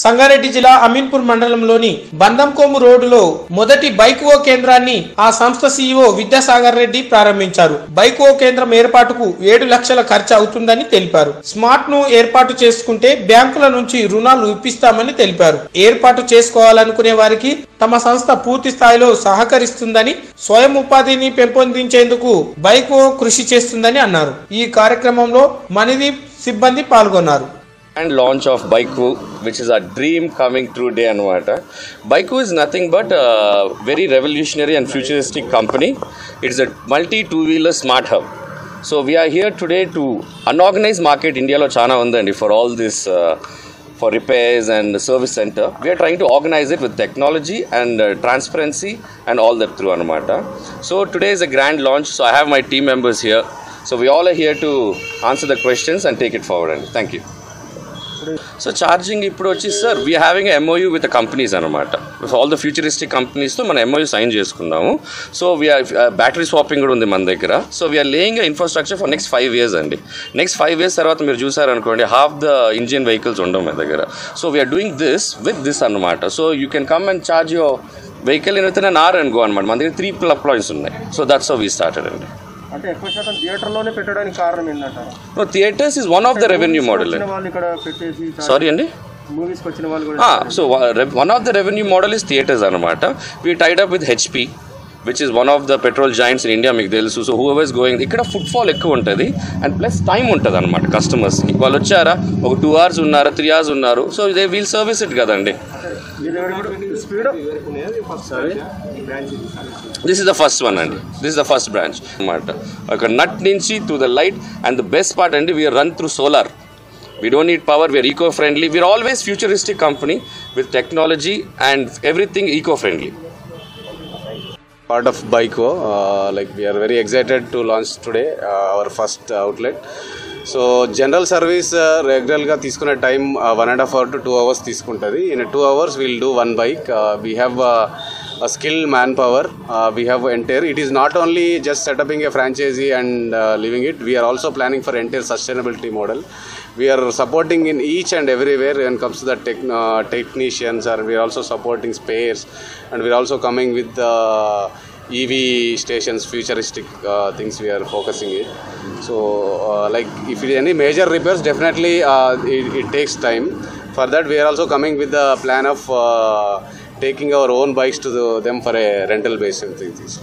సంగారెడ్డి జిల్లా అమీన్పూర్ మండలంలోని బందంకోము రోడ్డులో మొదటి బైక్ ఓ కేంద్రాన్ని ఆ సంస్థ సీఈఓ విద్యాసాగర్ రెడ్డి ప్రారంభించారు. బైక్ ఓ కేంద్రం ఏర్పాటుకు ఏడు లక్షల ఖర్చు అవుతుందని తెలిపారు. స్మార్ట్ను ఏర్పాటు చేసుకుంటే బ్యాంకుల నుంచి రుణాలు ఇప్పిస్తామని తెలిపారు. ఏర్పాటు చేసుకోవాలనుకునే వారికి తమ సంస్థ పూర్తి స్థాయిలో సహకరిస్తుందని స్వయం ఉపాధిని పెంపొందించేందుకు బైక్ ఓ కృషి చేస్తుందని అన్నారు. ఈ కార్యక్రమంలో మణిదీప్ సిబ్బంది పాల్గొన్నారు. And launch of bike which is a dream coming true day అనమాట bike is nothing but very revolutionary and futuristic company it's a multi two wheeler smart hub so we're here today to unorganize market ఇండియాలో చాలా ఉందండి for all this for repairs and service centre we're trying to organize it with technology and transparency and all that through అనమాట so today is a grand launch so I have my team members here so we all are here to answer the questions and take it forward అండి thank you so charging ఇప్పుడు వచ్చి sir we having MOU with companies అనమాట all the futuristic కంపెనీస్తో మనం MOU sign చేసుకున్నాము. So we're battery swapping కూడా ఉంది మన దగ్గర. So we're laying infrastructure for next five years అండి. నెక్స్ట్ ఫైవ్ ఇయర్స్ తర్వాత మీరు చూసారనుకోండి హాఫ్ ద ఇంజిన్ వెహికల్స్ ఉండవు మన దగ్గర. So we're doing this with this అనమాట so you can come and charge your vehicle in with an hour and go అనమాట మన దగ్గర త్రీ ప్లాయిన్స్ ఉన్నాయి. So that's so we started అండి. అంటే ఎక్కువ శాతం థియేటర్లోనే పెట్టడానికి కారణం ఏంటంటారు? Theatres is one of the revenue model sorry అండి మూవీస్కి వచ్చిన వాళ్ళు కూడా so one of the revenue model is theatres అనమాట we tied up with HP which is one of the petrol giants in India మీకు తెలుసు. సో హూ ఎవర్స్ గోయింగ్ ఇక్కడ footfall ఎక్కువ ఉంటుంది. అండ్ ప్లస్ టైం ఉంటుంది అనమాట కస్టమర్స్కి వాళ్ళు వచ్చారా? ఒక టూ అవర్స్ ఉన్నారా? త్రీ అవర్స్ ఉన్నారు? So they will service it కదండి. This is the first one అండి. This is the first branch అనమాట ఒక నట్ నుంచి to the light and the best part అండి we're run through solar we don't need power we're eco friendly we're always futuristic company with technology and everything eco friendly part of బైకో like we're very excited to launch today our first outlet so general service రెగ్యులర్గా తీసుకునే time one and half hour to two hours తీసుకుంటుంది. In two hours we'll do one bike we have a skilled manpower uh, we have entire it is not only just setting a franchisee and uh, leaving it we are also planning for entire sustainability model we are supporting in each and everywhere when it comes to the techn uh, technicians and we are also supporting spares and we are also coming with uh, the EV stations, futuristic uh, things we are focusing it. So, uh, like if it is any major repairs, definitely uh, it, it, takes time. For that, we are also coming with the plan of uh, taking our own bikes to the, them for a rental basis